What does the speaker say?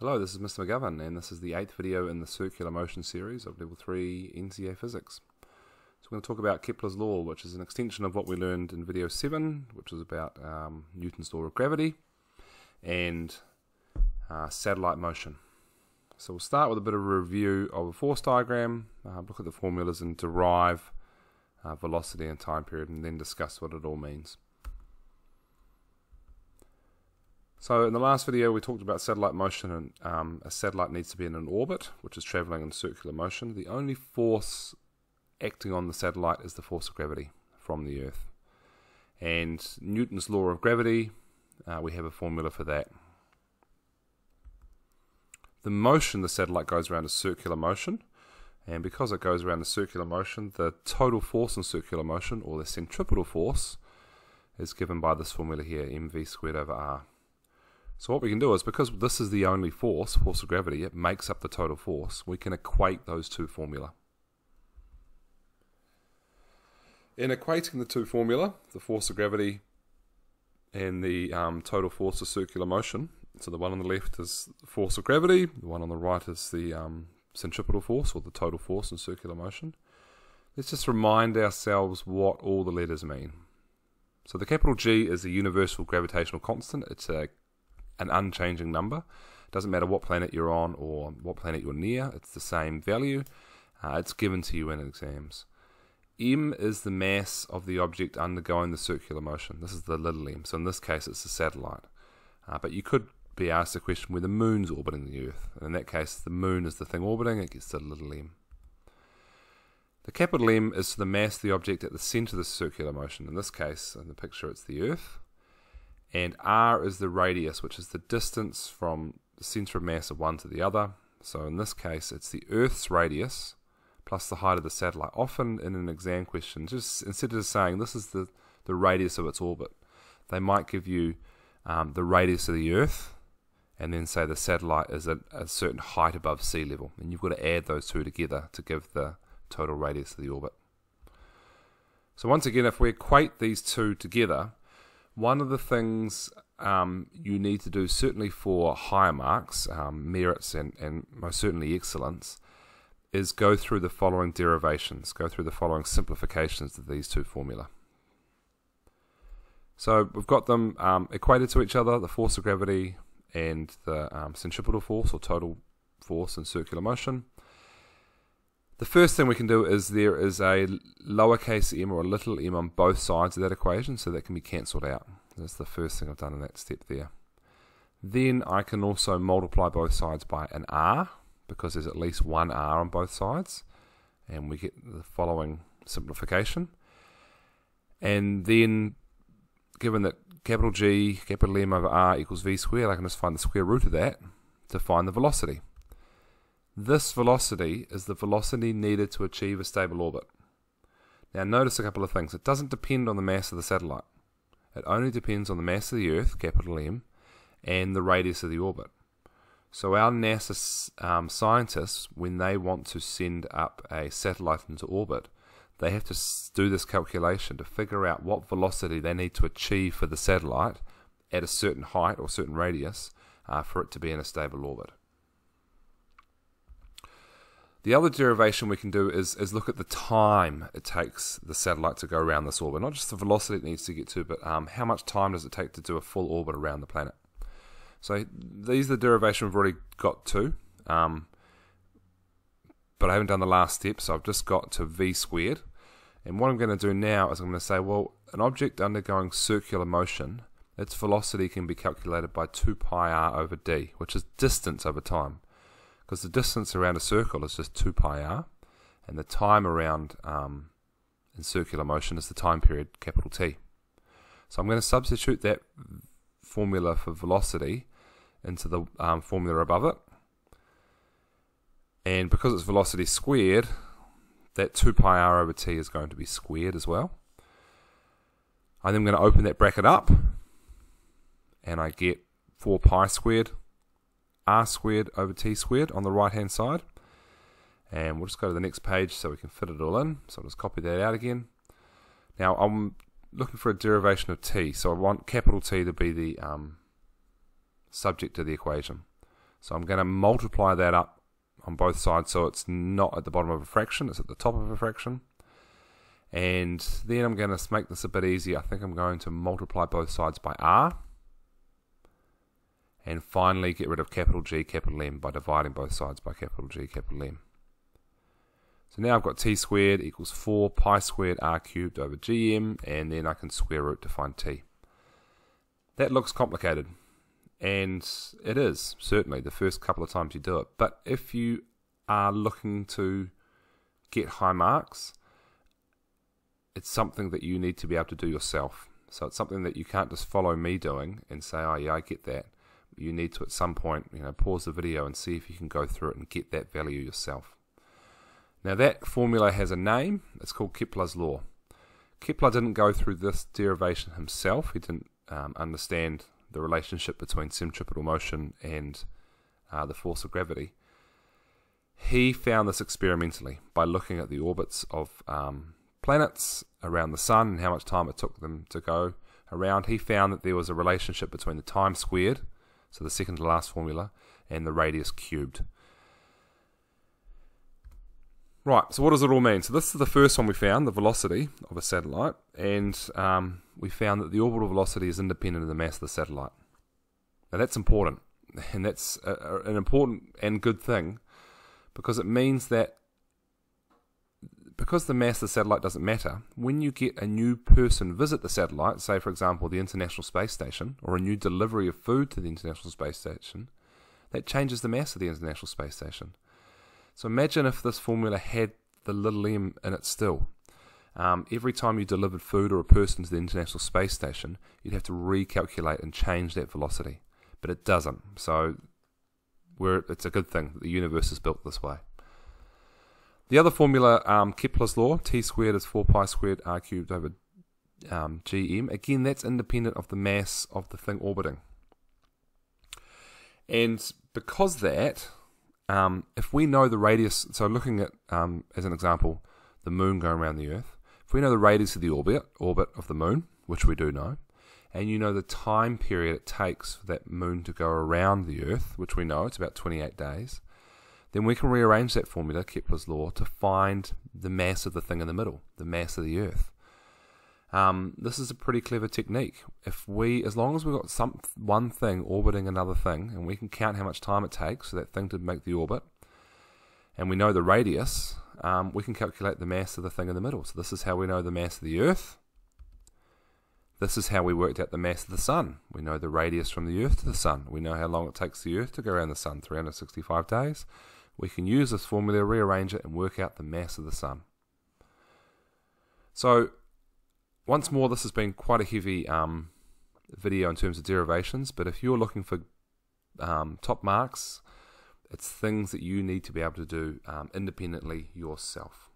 Hello, this is Mr. McGovern, and this is the eighth video in the circular motion series of Level 3 NCEA Physics. So we're going to talk about Kepler's Law, which is an extension of what we learned in video 7, which was about um, Newton's Law of Gravity, and uh, satellite motion. So we'll start with a bit of a review of a force diagram, uh, look at the formulas and derive uh, velocity and time period, and then discuss what it all means. So in the last video we talked about satellite motion and um, a satellite needs to be in an orbit which is travelling in circular motion. The only force acting on the satellite is the force of gravity from the Earth. And Newton's law of gravity, uh, we have a formula for that. The motion the satellite goes around is circular motion and because it goes around a circular motion the total force in circular motion or the centripetal force is given by this formula here mv squared over r. So what we can do is, because this is the only force, force of gravity, it makes up the total force, we can equate those two formula. In equating the two formula, the force of gravity and the um, total force of circular motion, so the one on the left is the force of gravity, the one on the right is the um, centripetal force or the total force in circular motion. Let's just remind ourselves what all the letters mean. So the capital G is a universal gravitational constant. It's a an unchanging number. Doesn't matter what planet you're on or what planet you're near, it's the same value. Uh, it's given to you in exams. M is the mass of the object undergoing the circular motion. This is the little m. So in this case, it's a satellite. Uh, but you could be asked a question where the moon's orbiting the Earth. And in that case, the moon is the thing orbiting, it gets the little m. The capital M is the mass of the object at the centre of the circular motion. In this case, in the picture, it's the Earth and r is the radius, which is the distance from the center of mass of one to the other. So in this case, it's the Earth's radius plus the height of the satellite. Often in an exam question, just instead of just saying this is the, the radius of its orbit, they might give you um, the radius of the Earth and then say the satellite is at a certain height above sea level. And you've got to add those two together to give the total radius of the orbit. So once again, if we equate these two together, one of the things um, you need to do, certainly for higher marks, um, merits, and, and most certainly excellence, is go through the following derivations, go through the following simplifications of these two formula. So we've got them um, equated to each other, the force of gravity and the um, centripetal force or total force in circular motion. The first thing we can do is there is a lowercase m or a little m on both sides of that equation, so that can be cancelled out. That's the first thing I've done in that step there. Then I can also multiply both sides by an r, because there's at least one r on both sides, and we get the following simplification. And then, given that capital G, capital M over r equals v squared, I can just find the square root of that to find the velocity. This velocity is the velocity needed to achieve a stable orbit. Now notice a couple of things. It doesn't depend on the mass of the satellite. It only depends on the mass of the Earth, capital M, and the radius of the orbit. So our NASA um, scientists, when they want to send up a satellite into orbit, they have to do this calculation to figure out what velocity they need to achieve for the satellite at a certain height or certain radius uh, for it to be in a stable orbit. The other derivation we can do is, is look at the time it takes the satellite to go around this orbit. Not just the velocity it needs to get to, but um, how much time does it take to do a full orbit around the planet. So these are the derivation we've already got to. Um, but I haven't done the last step, so I've just got to v squared. And what I'm going to do now is I'm going to say, well, an object undergoing circular motion, its velocity can be calculated by 2 pi r over d, which is distance over time because the distance around a circle is just 2 pi r, and the time around um, in circular motion is the time period, capital T. So I'm going to substitute that formula for velocity into the um, formula above it. And because it's velocity squared, that 2 pi r over t is going to be squared as well. I'm then going to open that bracket up, and I get 4 pi squared r squared over t squared on the right hand side. And we'll just go to the next page so we can fit it all in. So I'll just copy that out again. Now I'm looking for a derivation of t, so I want capital T to be the um, subject to the equation. So I'm going to multiply that up on both sides so it's not at the bottom of a fraction, it's at the top of a fraction. And then I'm going to make this a bit easier. I think I'm going to multiply both sides by r. And finally get rid of capital G, capital M by dividing both sides by capital G, capital M. So now I've got t squared equals 4 pi squared r cubed over gm, and then I can square root to find t. That looks complicated, and it is, certainly, the first couple of times you do it. But if you are looking to get high marks, it's something that you need to be able to do yourself. So it's something that you can't just follow me doing and say, oh yeah, I get that. You need to at some point, you know, pause the video and see if you can go through it and get that value yourself. Now that formula has a name. It's called Kepler's law. Kepler didn't go through this derivation himself. He didn't um, understand the relationship between centripetal motion and uh, the force of gravity. He found this experimentally by looking at the orbits of um, planets around the sun and how much time it took them to go around. He found that there was a relationship between the time squared, so the second to last formula, and the radius cubed. Right, so what does it all mean? So this is the first one we found, the velocity of a satellite, and um, we found that the orbital velocity is independent of the mass of the satellite. Now that's important, and that's a, a, an important and good thing, because it means that because the mass of the satellite doesn't matter, when you get a new person visit the satellite, say for example the International Space Station, or a new delivery of food to the International Space Station, that changes the mass of the International Space Station. So imagine if this formula had the little m in it still. Um, every time you delivered food or a person to the International Space Station, you'd have to recalculate and change that velocity. But it doesn't. So it's a good thing that the universe is built this way. The other formula, um, Kepler's law, t squared is 4 pi squared r cubed over um, gm. Again, that's independent of the mass of the thing orbiting. And because that, um, if we know the radius, so looking at, um, as an example, the moon going around the Earth, if we know the radius of the orbit, orbit of the moon, which we do know, and you know the time period it takes for that moon to go around the Earth, which we know it's about 28 days, then we can rearrange that formula, Kepler's law, to find the mass of the thing in the middle, the mass of the Earth. Um, this is a pretty clever technique. If we, as long as we've got some one thing orbiting another thing, and we can count how much time it takes for that thing to make the orbit, and we know the radius, um, we can calculate the mass of the thing in the middle. So this is how we know the mass of the Earth. This is how we worked out the mass of the Sun. We know the radius from the Earth to the Sun. We know how long it takes the Earth to go around the Sun, 365 days. We can use this formula, rearrange it, and work out the mass of the Sun. So once more, this has been quite a heavy um, video in terms of derivations, but if you're looking for um, top marks, it's things that you need to be able to do um, independently yourself.